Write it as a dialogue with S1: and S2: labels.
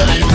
S1: Tell